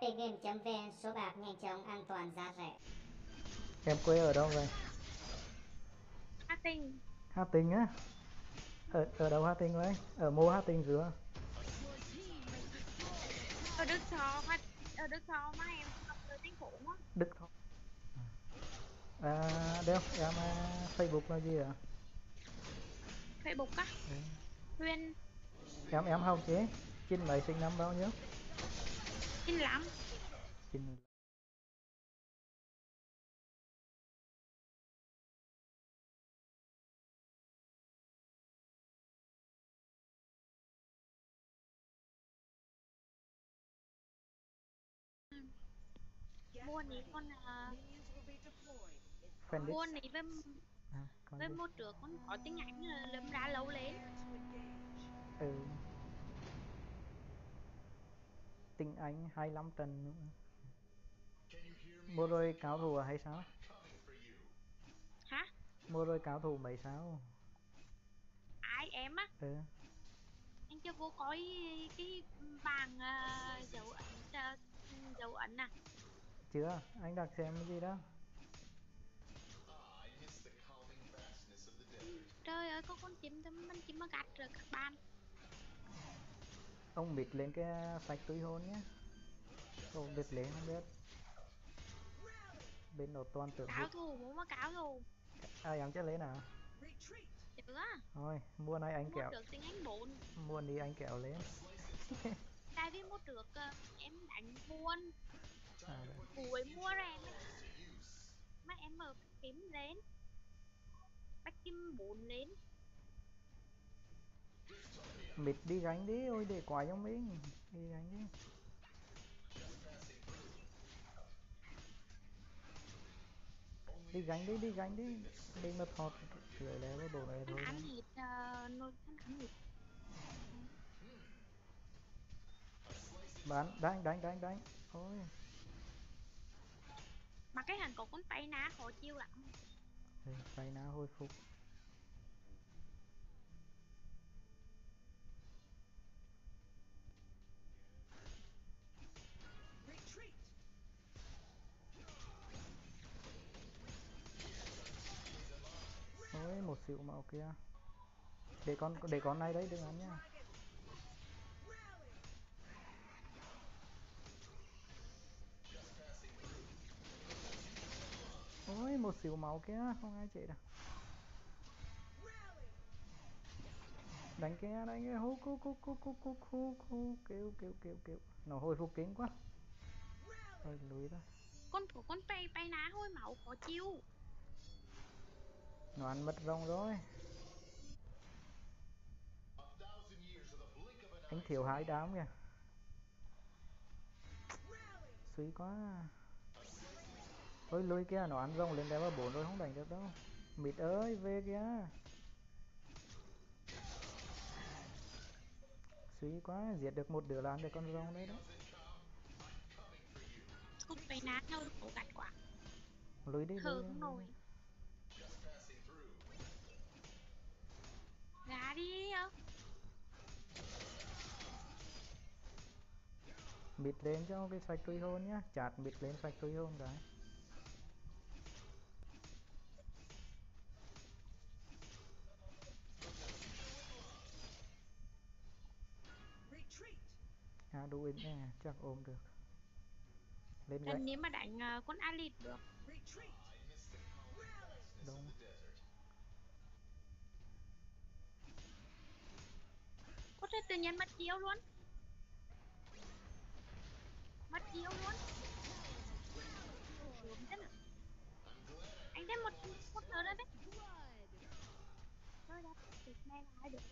epgame.vn số bạc nhanh chóng an toàn giá rẻ. Em quê ở đâu vậy? Hà Tinh Hà Tĩnh á? Ở, ở đâu Hà Tĩnh vậy? Ở mô Hà Tĩnh rửa. ở Đức Thọ mà ở Đức Thọ mà em học ở thành phố á Đức Thọ. À, đeo, em à, Facebook là gì ạ? Facebook á Ừ. Huyền Em em học chứ? Chín mấy sinh năm bao nhiêu? 95 Chín mua ní con à, Phendix. mua ní với À, với mua trước con có tiếng Anh là lâm ra lâu lên Ừ. Tiếng Anh 25 trận nữa. Mua rồi cáo thủ à hay sao? hả Mua rồi cáo thủ mấy sao? ai em á Ừ. anh cho cô coi cái vàng à, dấu ấn à, dấu ấn à Chưa, anh đặt xem cái gì đó. trời ơi có con chim mình chim mà gạch rồi các bạn Ông bịt lên cái túi hôn nhé. Ông bịt lên không biết. Bên đầu toàn tưởng cáo thù muốn mà cáo thù À em chưa lấy nào. chưa á Thôi, mua này anh mua kẹo. được tiếng Anh 4 Mua đi anh kẹo lên. tại vì mua được em đánh buôn À, cuối mua rồi em mà em mở kim lên bách kim 4 lên Mịt đi gánh đi, ôi để quả cho mình. Đi gánh đi. Đi gánh đi, đi gánh đi. Mình mà thọt rồi lấy cái bộ này thôi. ăn thịt nồi ăn thịt Bán, đánh, đánh, đánh, đánh. Ôi, mà cái hành có con tay ná khó chiêu lắm tay ná hồi phục. Ôi, một xịu kia. Để con, để con này đấy, đừng ăn nhá. Ôi, một xíu máu kia, không ai chạy đâu. Đánh kia, đánh kia, hú, cú, cú, cú, cú, cú, cú, cú, kêu, kêu, kêu, kêu. Nó hồi phục kính quá. Thôi, lùi ra. con của con bay bay ná hôi máu khó chịu. Nó ăn mất rồng rồi. Anh thiếu hai đám kìa. Suy quá. Ôi lùi kia, nó ăn rồng lên level 4 rồi không đánh được đâu. Mịt ơi, về kìa. Suy quá, diệt được một đứa là ăn được con rồng đấy đó. con tay ná đâu khổ gạch quả Lùi đi, lùi không nổi Mịt lên cho cái truy hôn nhá. Chạt mịt lên truy hôn cái. À đủ in nè, chắc ôm được. Lên lần nếu mà đánh ờ, con alit được Đúng. có thể tự nhiên mất chiếu luôn mất chiếu luôn. Sớm thế nào? Anh thêm một một nữa nữa đấy. Thôi đã thịt me là ai được.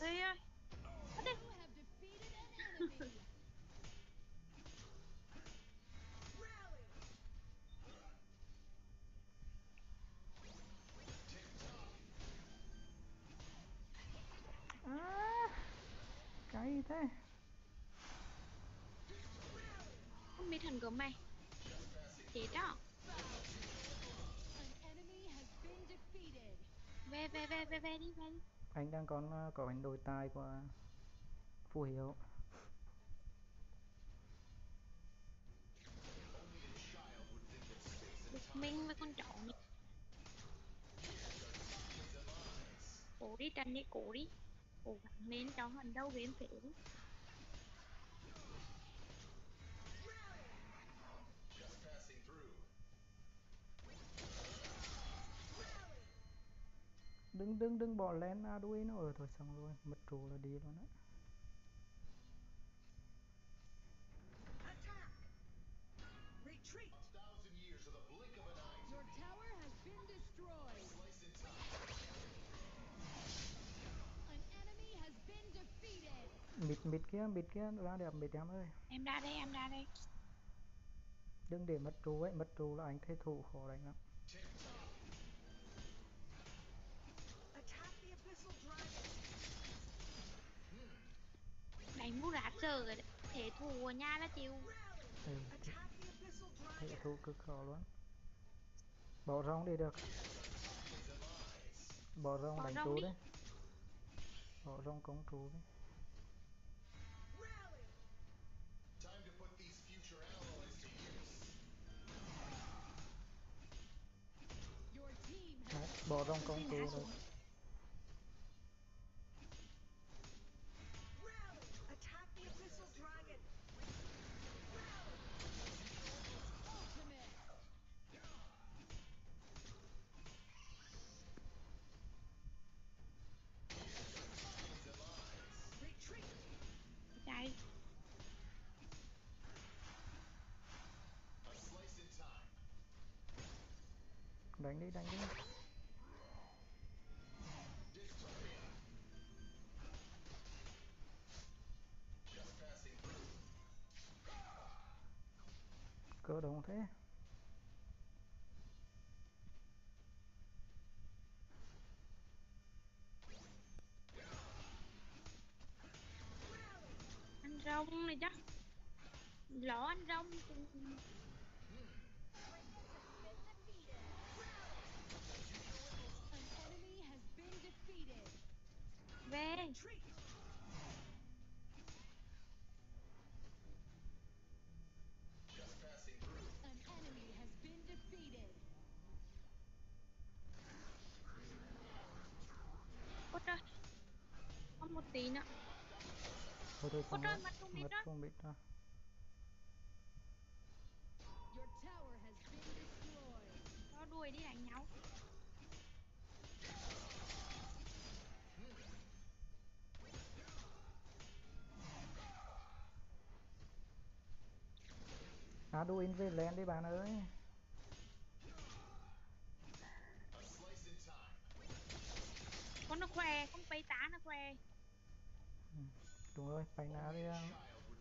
Ôi ơi thế. Con mi thần của mày Chết đó. Về về về về về đi về đi. Anh đang còn ờ, có anh đôi tài của phù hiệu Được minh với con chó này. Cố đi Trần đi, cố đi Cố gắng lên cho hắn đâu game phế đừng đừng đừng bỏ lén Arduino ở thôi, xong rồi mất trụ là đi luôn á. Mịt kia mịt kia ra đẹp mịt em ơi. Em ra đây, em ra đây. Đừng để mất trụ ấy mất trụ là anh thế thủ khó đánh lắm! Đánh mu rát giờ rồi Thế thù ở nhà là chịu. Ừ, thế thủ cực khó luôn. Bỏ rong đi được. Bỏ rong Bỏ đánh rong trụ đi. đấy bỏ rong công trụ đấy the Abyssal Dragon! ultimate. Retreat! Chạy đánh đi đánh đi chỗ đâu thế? Anh rong này chắc. Lỗ anh rong về. Thôi thôi Ôi xong rồi mất has been destroyed. Cho đuổi đi đánh nhau. Arduino về lên đi bạn ơi đúng rồi phải nào đi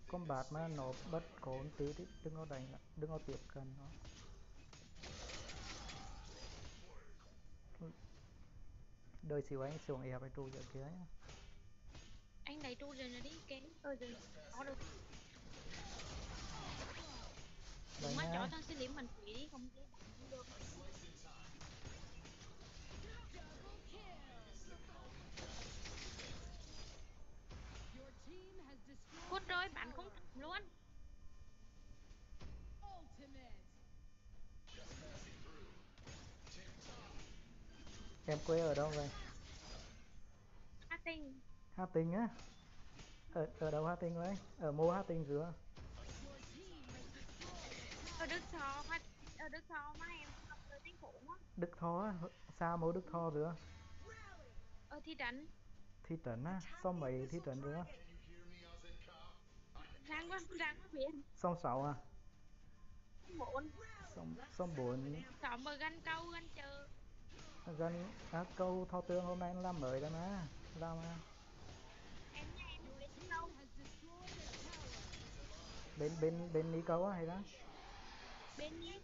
con bạc mà nó bất ổn tí thì đừng có đánh đừng có tiếp cận nó. Đời xíu anh xuống ép cái trụ giữa kia nhá. Anh lấy tru rồi đi kế Ờ rồi, có được Đúng mà nhá thằng xin liếm mình quỷ đi, không thế em quê ở đâu vậy? Hà tình Hà Tĩnh á? Ở ở đâu Hà Tĩnh vậy? Ở mô Hà Tĩnh rửa. Ở Đức Thọ, mà ở Đức Thọ mà em học ở thành phố á Đức Thọ á? Xa mô Đức Thọ rửa Ở thị trấn. Thị trấn á? Xong mấy thị trấn rửa Ráng qua, ráng qua biển. Xong sáu à? Bốn. Xong xong bốn. Xóm ở gần câu, gần chợ gần à, câu thọ tương hôm nay nó làm mới đó mà. Làm à. Bên bên bên ní câu á hay đó. Bên nhi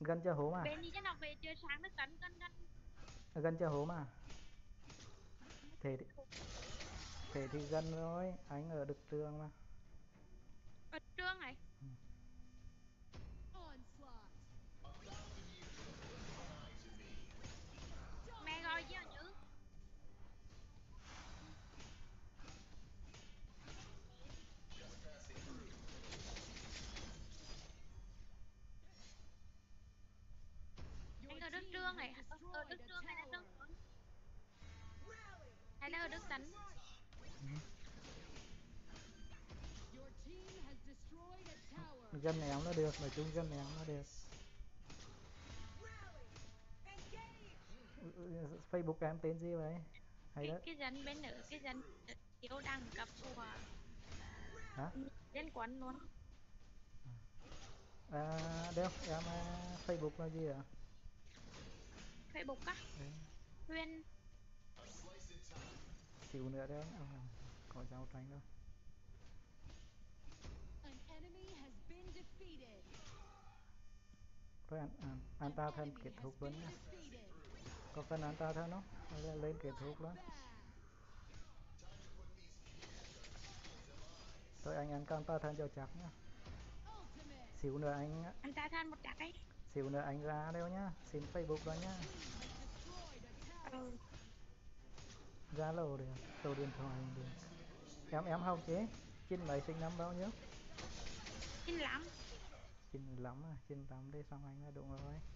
gần chợ hố mà. Bên nhi cho nó về chơi sáng nó cấn cân cân gần chợ hố mà. Thế thì, thế thì gần rồi. Anh ở Đức Trường mà. Ở trường này Onslaught. Trương này ở, đức trương hay là tuấn hay là ở đức tấn. Dân ném nó được, nói chung dân ném nó được Facebook em tên gì vậy? Hay cái, đó cái dân bên nữ cái dân yêu đang gặp của Hả? dân quán luôn À, đeo, em à, Facebook là gì ạ? Facebook á. Ừ. huyên Xíu nữa đeo à, Có giao tranh đâu An enemy has been defeated. Rồi anh, à, anh ta thân kết thúc luôn nha Có cần anh ta thân không? Lên kết thúc luôn. Rồi anh ăn con ta thân cho chắc nhá. Ultimate. Xíu nữa anh anh ta than một chặt ấy xíu nữa anh ra đâu nhá xin facebook đó nhá. Ừ. ra lầu được số điện thoại được em em học chế chín mấy sinh năm bao nhiêu? Xin lắm chín lắm à chín lắm đi xong anh là đúng rồi